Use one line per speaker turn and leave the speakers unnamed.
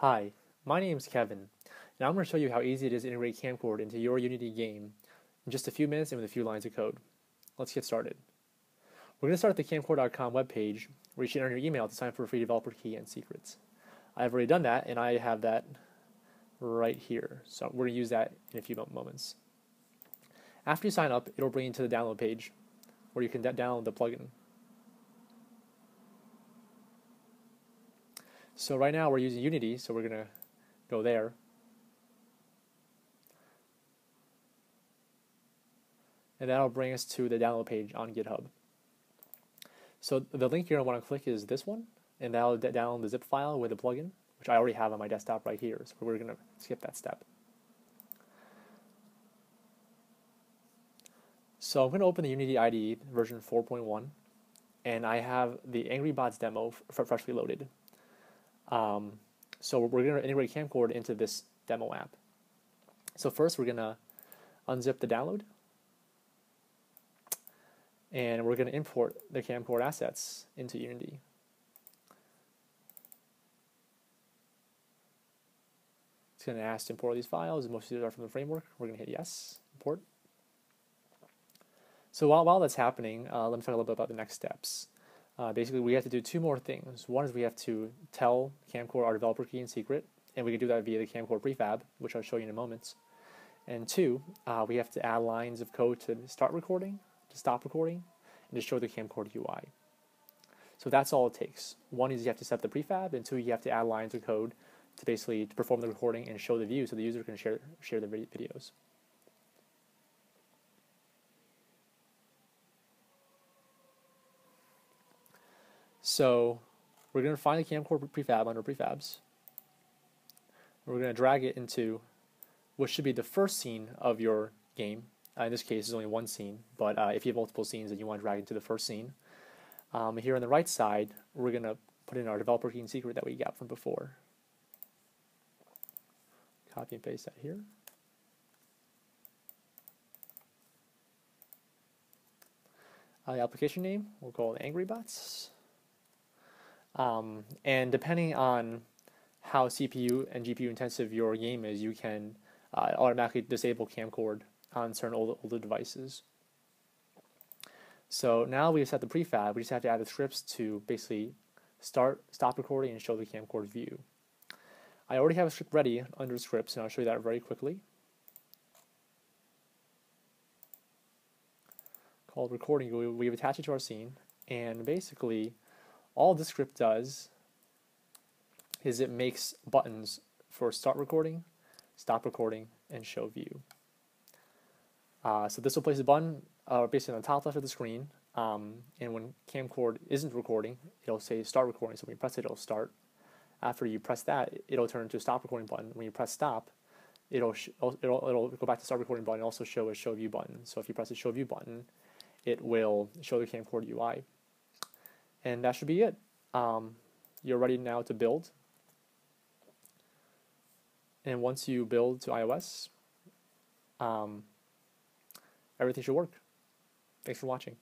Hi, my name is Kevin, and I'm going to show you how easy it is to integrate Kamcord into your Unity game in just a few minutes and with a few lines of code. Let's get started. We're going to start at the kamcord.com webpage where you should enter your email to sign up for a free developer key and secrets. I've already done that, and I have that right here. So we're going to use that in a few moments. After you sign up, it'll bring you to the download page where you can download the plugin. So right now we're using Unity, so we're going to go there. And that'll bring us to the download page on GitHub. So the link you're going to want to click is this one, and that'll download the zip file with the plugin, which I already have on my desktop right here. So we're going to skip that step. So I'm going to open the Unity IDE version 4.1, and I have the Angry Bots demo freshly loaded. Um, so we're going to integrate Kamcord into this demo app. So first we're going to unzip the download. And we're going to import the Kamcord assets into Unity. It's going to ask to import these files. Most of these are from the framework. We're going to hit yes, import. So while, while that's happening, uh, let me talk a little bit about the next steps. Uh, basically, we have to do two more things. One is we have to tell Kamcord our developer key and secret, and we can do that via the Kamcord prefab, which I'll show you in a moment. And two, uh, we have to add lines of code to start recording, to stop recording, and to show the Kamcord UI. So that's all it takes. One is you have to set the prefab, and two, you have to add lines of code to basically to perform the recording and show the view so the user can share share the videos. So we're going to find the Kamcord prefab under prefabs. We're going to drag it into what should be the first scene of your game. Uh, in this case, there's only one scene, but uh, if you have multiple scenes, then you want to drag into the first scene. Um, here on the right side, we're going to put in our developer key and secret that we got from before. Copy and paste that here. Uh, the application name, we'll call it Angry Bots. Um, and depending on how CPU and GPU intensive your game is, you can uh, automatically disable Kamcord on certain older, older devices. So now we have set the prefab, we just have to add the scripts to basically start, stop recording, and show the Kamcord view. I already have a script ready under scripts, and I'll show you that very quickly. Called recording, we've attached it to our scene, and basically all the script does is it makes buttons for start recording, stop recording, and show view. Uh, so this will place a button uh, basically on the top left of the screen, um, and when Kamcord isn't recording, it'll say start recording. So when you press it, it'll start. After you press that, it'll turn into a stop recording button. When you press stop, it'll it'll it'll go back to start recording button and also show a show view button. So if you press the show view button, it will show the Kamcord UI. And that should be it. Um, you're ready now to build. And once you build to iOS, um, everything should work. Thanks for watching.